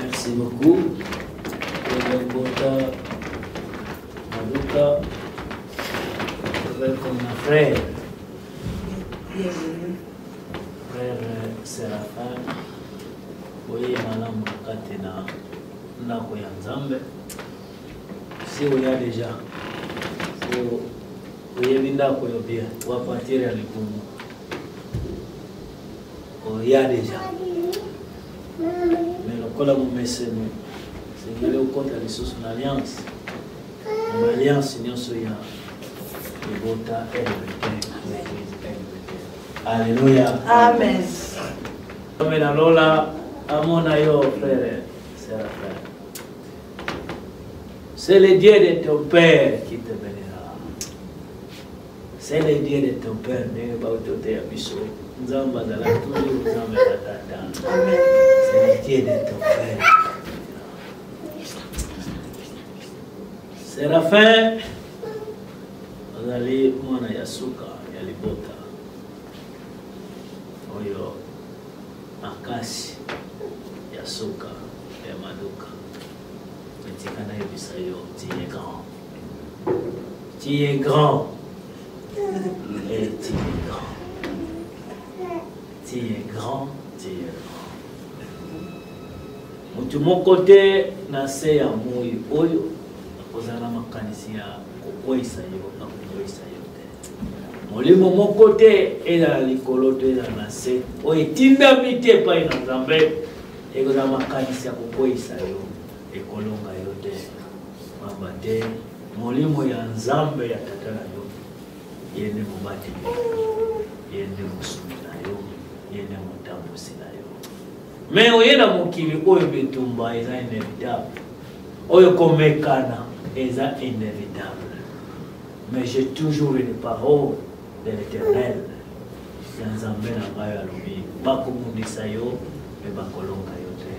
Merci beaucoup. Reverend Maluka, welcome my friend. Bienvenue. Frère euh, Séraphin, oye malamu kati na ndako ya Nzambe. Si oya deja, so oyebi ndako yo bien, wapartir ya likungu. oya deja me lokola momeseno esengeli okota lisusu na alliance na alliance nyonso ya libota alleluya amen ome na lola amona yo frere sera frere c'est le dieu de ton père qui te bénira C'est le Dieu de ton père ndenge baototeya biso nzambe azala toujours nzambe ya tata c'est le Dieu de ton père serafin azali mwana ya suka ya libota oyo makasi ya suka ya maduka etika nayebisa yo tiye grand Tu es grand. Et tu es grand. Tu es grand, tu es grand. motu moko te na se ya moi oyo akozala na makanisi ya kokweisa yo na kokweisa yo te molimo moko te ezala likolo to ezala na se oyo etindami te epai na nzambe ekozala makanisi ya kokweisa yo ekolonga yo te Pamba te Molimo ya Nzambe ya tata na yo, ye nde mobateli na yo, ye nde mosungi na yo, ye nde motambwisi na yo. Me oye na mokili oyo bitumba eza inevitable, oyo komekana eza inevitable. Mais j'ai toujours une parole ya l'Eternel ya Nzambe na ngai alobi bakobundisa yo mpe bakolonga yo te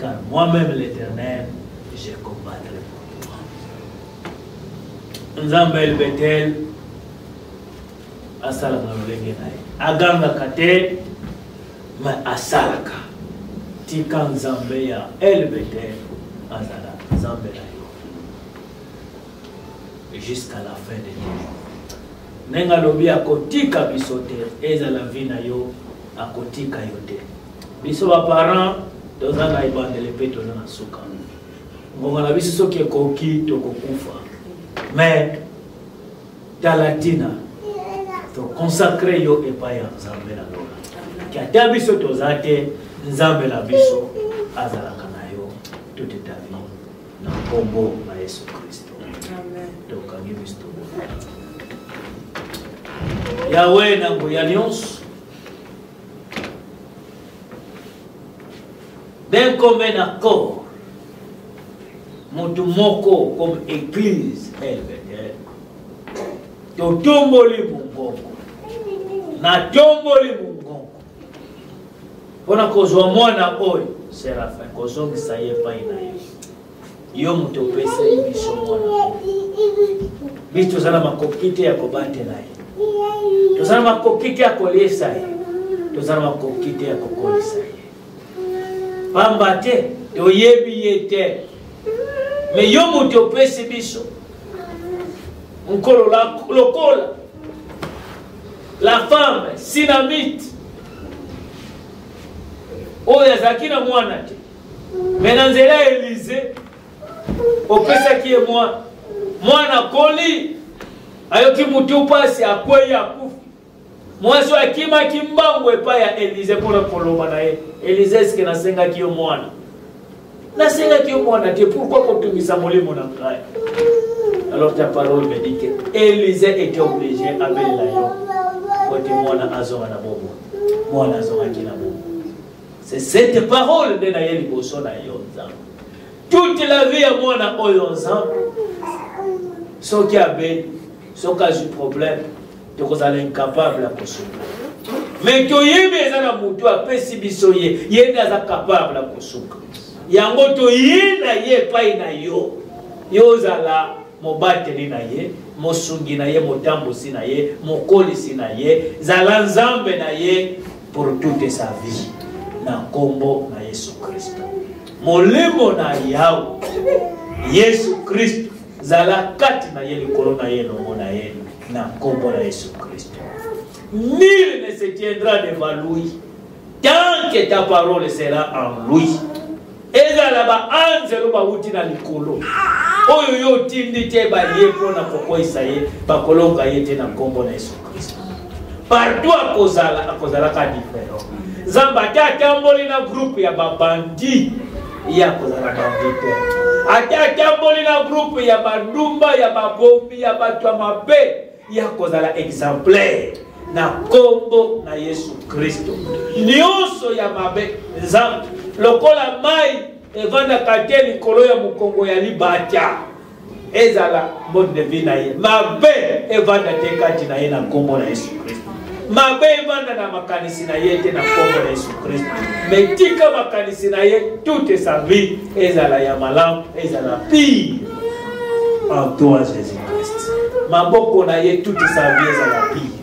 car moi-même l'Eternel je combattre pour toi Nzambe el Betel asalaka lolenge na ye agangaka te me asalaka tika Nzambe ya el Betel azala Nzambe na ye jusqu'à la fin de nos jours ndenge alobi akotika biso te ezala vie na yo akotika yo te biso baparent toza na ebandeli mpe toza na suka ngonga na biso soki ekoki tokokufa mais tala ntina tokonsakre yo epai ya nzambe na lola ke ata biso toza te nzambe na biso azalaka na yo toute ta vie Na nkombo na Yesu Kristo. Tokangi miso tobondela. Yawe na nguya nyonso, d'un commun accord, moto moko comme église helvetienne, totomboli mongongo, natomboli mongongo mpo na kozwa mwana oyo serafin kozongisa ye epai na yo yo moto opesa ye biso mwana biso toza na makoki te ya kobatela ye toza na makoki te ya kolesa ye toza na makoki te ya kokolisa ye pamba te toyebi ye te me yo moto opesi biso nkolo lokola La femme sinamite oyo azalaki na mwana te me na nzela ya elize opesaki ye mwana mwana akoli ayoki motu mpasi akwei akufi mwasi oyo akimaki mbangu epai ya elize mpo na koloba na ye elize eske nasengaki yo mwana nasengaki yo mwana te pourkoi kotungisa molimo na ngai alors ta parole me dit que elise était obligé abelela yo pote mwana azonga na bobo mwana azongaki na bobo c'est cette parole nde naye liboso na yo nzambe toute la vie ya mwana oyo nzambe soki abeli soki azwi problème tokozala incapable ya kosuka me toyebi eza na motu apesi biso ye ye nde aza capable ya kosuka yango toye na ye epai na yo yo ozala mobateli na ye mosungi na ye motambusi na ye mokolisi na ye zala nzambe na ye pour toute sa vie na nkombo na yesu kristo molimo na yawe yesu kristo zala kati na ye likolo na ye elongo na ye Na nkombo na Yesu Kristo. Nul ne se tiendra devant lui tant que ta parole sera en lui. ezala baanzelu bauti na likolo oyo yo otindi te baye mpo na kokweyisa ye bakolonga ye te na nkombo na yesu kristo partout akozala akozalaka diferent nzambe ate atamboli na groupe ya babandi ye akozala bavite ata atamboli na groupe ya badumba ya babomi ya bato ya mabe ye akozala exemplaire na nkombo na yesu kristo nyonso ya mabe nzambe lokola mai evandaka te likolo ya mokongo ya libata ezala mode de vie na ye mabe evanda te kati na ye na nkombo na yesu kristo mabe evanda na makanisi na ye te na nkombo na yesu kristo metika makanisi na ye toute sa vie ezala ya malamu ezala pire en toi jésus christ maboko na ye toute sa vie ezala pire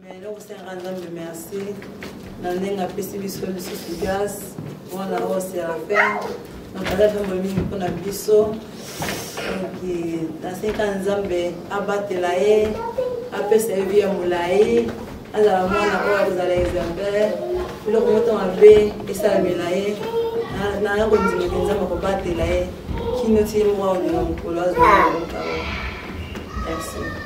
Mais eloko senga nzambe merci na ndenge apesi biso lisusu gas wana ose ya fin nakala nzambe mingi mpo na biso oki nasenga nzambe abatela ye apesa ye vi ya molai azala mwana oyo akozala exemplaire biloko moto mabe esalamela ye naya kondima te nzambe akobatela ye kino tie moko aolinga mokolo azwa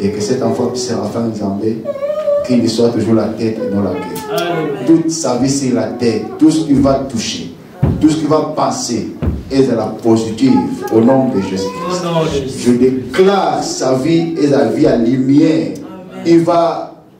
Et que cet enfant qui sera fin Zambe qu'il soit toujours la tête et non la queue. Toute sa vie c'est la tête, tout ce qu'il va toucher. Tout ce qui va passer est de la positive au nom de Jésus. Je déclare sa vie et la vie à lumière. Il va,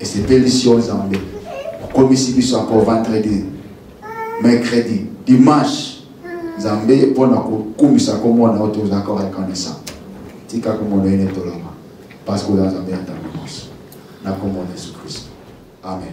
esepelisi yo nzambe okomisi biso encore vendredi mercredi dimanche nzambe mpo na kokumisa komona yo tozalaka reconnaissant tika komona ye netolama parce que oza nzambe ya ntango nyonso na komona yesu kristo amen